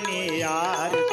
বলে আর